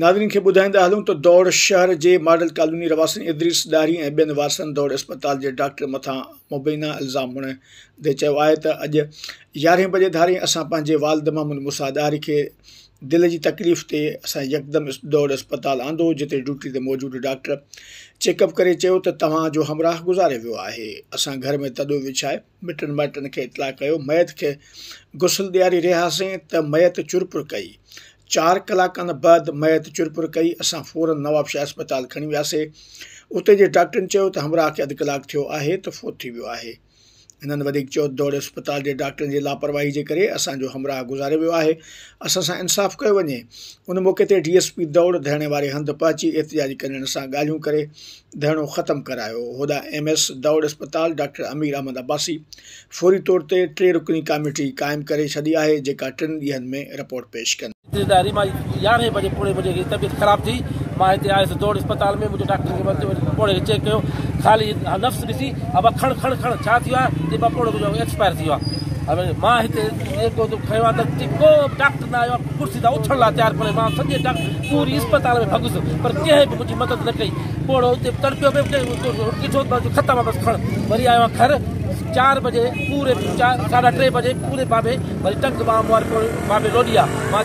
Nadreen खे ॿुधाईंदा हलूं त दौड़ शहर जे मॉडल कॉलोनी रवासन इद्रिस धारी ऐं ॿियनि वारसन दौड़ अस्पताल जे डॉक्टर मथां मुबैना इल्ज़ाम हुन ते चयो आहे त अॼु यारहें बजे धारी असां पंहिंजे वालद वाल मुसा मुसाधारी खे दिलि जी तकलीफ़ ते असां यकदमि दौड़ अस्पताल आंदो जिते ड्यूटी ते मौजूदु डॉक्टर चेकअप करे चयो त तव्हांजो हमराह गुज़ारे वियो आहे असां घर में तॾो विछाए मिटनि माइटनि खे इतलाउ कयो मयत खे गुसल ॾियारी रहियासीं त मयत चुर पुर कई चारि कलाकनि बद मैत चुरपुर कई असां फोरन नवाबशाह अस्पताल खणी वियासीं उते जे डॉक्टरनि चयो त हमराह खे अधु कलाकु थियो आहे त फोत थी वियो आहे हिननि वधीक चौथ दौड़ अस्पताल जे डॉक्टरनि जी लापरवाही जे करे असांजो हमराह गुज़ारे वियो आहे असां सां इंसाफ़ु कयो वञे उन मौक़े ते डी एस पी दौड़ धरणे वारे हंधु पहुची एतिजाजी कनि सां ॻाल्हियूं करे धरणो ख़तमु करायो होॾां एम एस दौड़ अस्पताल डॉक्टर अमीर अहमद अब्बासी फौरी तौर ते टे रुकनी कामेटी क़ाइमु करे छॾी आहे जेका टिनि ॾींहंनि में रिपोर्ट पेश कनि जी ख़ाली नफ़्स ॾिसी अब खण खण खण छा थी वियो पकोड़ो जो एक्सपायर थी वियो आहे हाणे मां हिते खयो त को डॉक्टर ना आयो कुर्सी था उछण लाइ तयारु पए मां सॼे डॉक्टर पूरी अस्पताल में भॻुसि पर कंहिं बि मुंहिंजी मदद न कई पोड़ो हुते तड़पियो पियो ॾिठो ख़तमु आहे बसि खण वरी आयो आहियां घर चारि बजे पूरे चार साढा टे बजे पूरे बाबे वरी टंग मां बाबे लोॾी आहे मां